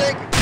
Alright,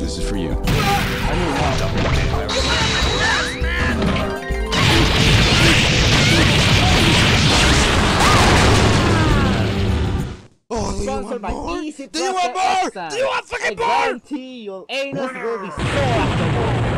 This is for you. Sponsored by Easy Do you want more? Do you want fucking more? I guarantee your anus will be sore after